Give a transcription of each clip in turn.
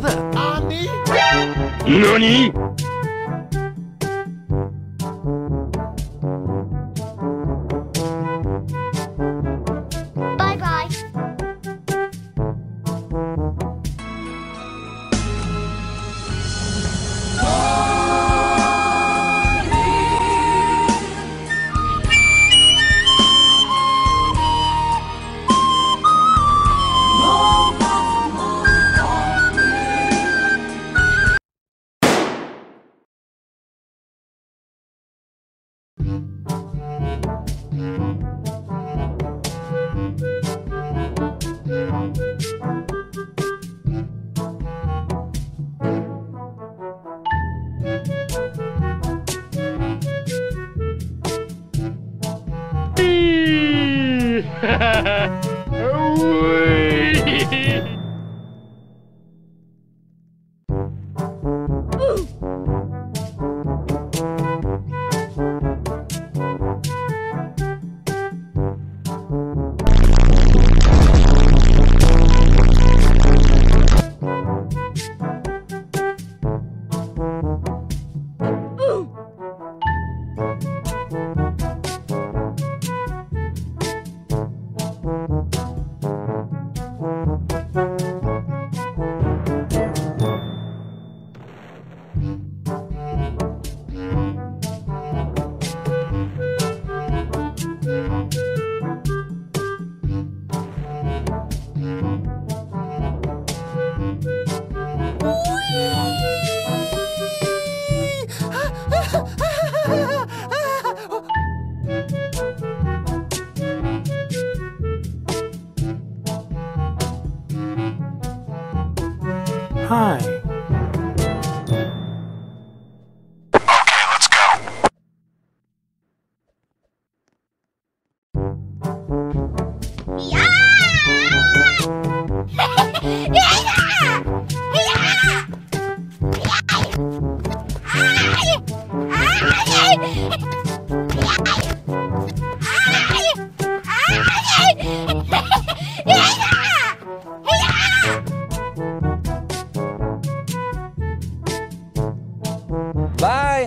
なに？Ha ha ha! Hi.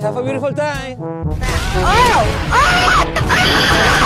Have a beautiful time. Oh! oh!